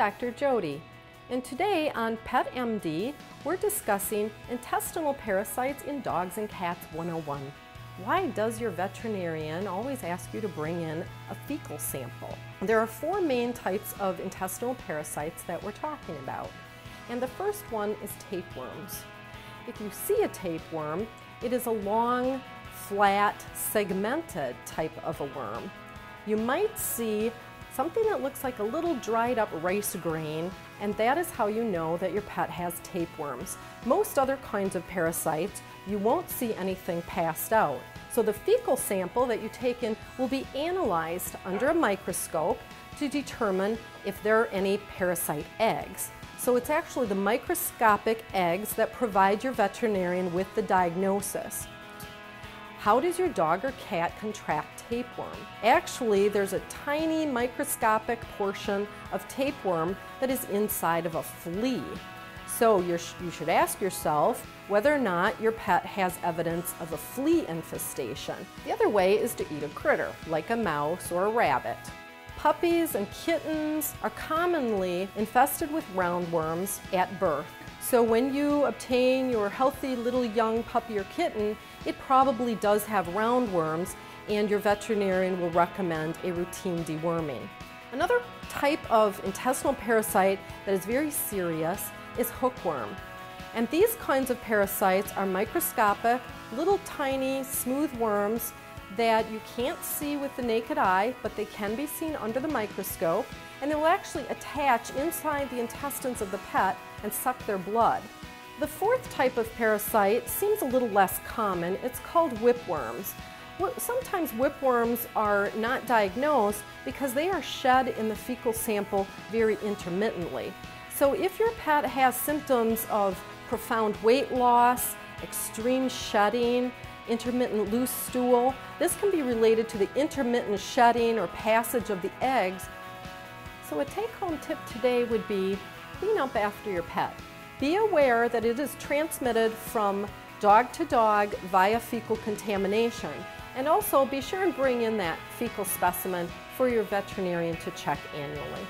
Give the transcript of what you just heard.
Dr. Jody, and today on Pet MD, we're discussing intestinal parasites in dogs and cats 101. Why does your veterinarian always ask you to bring in a fecal sample? There are four main types of intestinal parasites that we're talking about. And the first one is tapeworms. If you see a tapeworm, it is a long, flat, segmented type of a worm. You might see something that looks like a little dried up rice grain, and that is how you know that your pet has tapeworms. Most other kinds of parasites, you won't see anything passed out. So the fecal sample that you take in will be analyzed under a microscope to determine if there are any parasite eggs. So it's actually the microscopic eggs that provide your veterinarian with the diagnosis. How does your dog or cat contract tapeworm? Actually, there's a tiny microscopic portion of tapeworm that is inside of a flea. So you should ask yourself whether or not your pet has evidence of a flea infestation. The other way is to eat a critter, like a mouse or a rabbit. Puppies and kittens are commonly infested with roundworms at birth. So when you obtain your healthy little young puppy or kitten, it probably does have roundworms and your veterinarian will recommend a routine deworming. Another type of intestinal parasite that is very serious is hookworm. And these kinds of parasites are microscopic, little tiny, smooth worms that you can't see with the naked eye, but they can be seen under the microscope, and they will actually attach inside the intestines of the pet and suck their blood. The fourth type of parasite seems a little less common. It's called whipworms. Sometimes whipworms are not diagnosed because they are shed in the fecal sample very intermittently. So if your pet has symptoms of profound weight loss, extreme shedding, intermittent loose stool. This can be related to the intermittent shedding or passage of the eggs. So a take-home tip today would be clean up after your pet. Be aware that it is transmitted from dog to dog via fecal contamination. And also be sure and bring in that fecal specimen for your veterinarian to check annually.